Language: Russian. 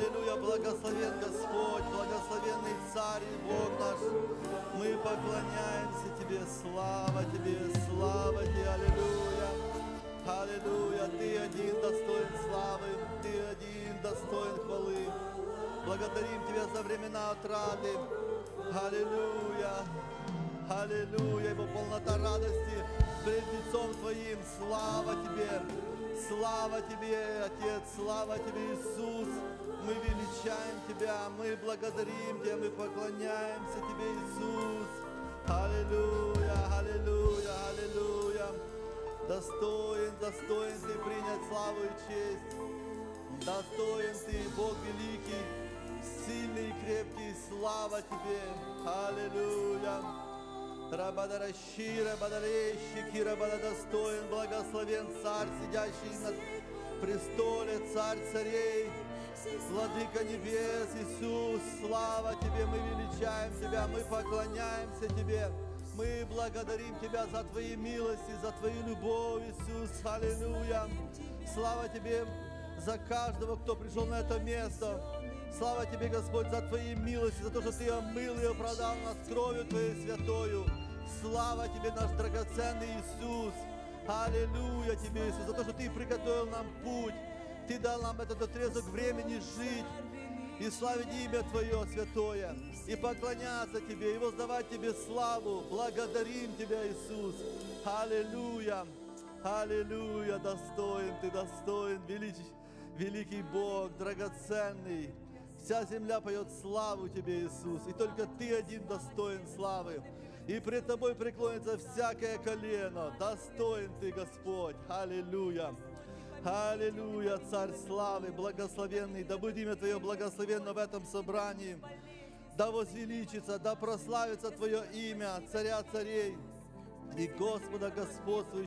Аллилуйя, благословен Господь, благословенный Царь Бог наш. Мы поклоняемся Тебе, слава Тебе, слава Тебе, Аллилуйя. Аллилуйя, Ты один достоин славы, Ты один достоин хвалы. Благодарим Тебя за времена отрады. Аллилуйя, Аллилуйя, ибо полнота радости пред лицом Твоим. Слава Тебе, слава Тебе, Отец, слава Тебе, Иисус. Мы величаем Тебя, мы благодарим Тебя, мы поклоняемся Тебе, Иисус. Аллилуйя, аллилуйя, аллилуйя. Достоин, достоин Ты принять славу и честь. Достоин Ты, Бог великий, сильный и крепкий, слава Тебе. Аллилуйя. Рабадаращи, рабадарещи, кирабада достоин, благословен Царь, сидящий на престоле, Царь царей, Владыка небес, Иисус, слава Тебе, мы величаем Тебя, мы поклоняемся Тебе, мы благодарим Тебя за Твои милости, за Твою любовь, Иисус, аллилуйя. Слава Тебе за каждого, кто пришел на это место. Слава Тебе, Господь, за Твои милости, за то, что Ты омыл и оправдал нас кровью Твоей святою. Слава Тебе, наш драгоценный Иисус. Аллилуйя Тебе, Иисус, за то, что Ты приготовил нам путь. Ты дал нам этот отрезок времени жить и славить имя Твое святое, и поклоняться Тебе, и воздавать Тебе славу. Благодарим Тебя, Иисус. Аллилуйя. Аллилуйя, достоин Ты, достоин, величий, великий Бог, драгоценный. Вся земля поет славу Тебе, Иисус, и только Ты один достоин славы. И пред Тобой преклонится всякое колено. Достоин Ты, Господь. Аллилуйя. Аллилуйя, Царь славы, благословенный. Да будет имя Твое благословенно в этом собрании. Да возвеличится, да прославится Твое имя, Царя царей и Господа господствующего.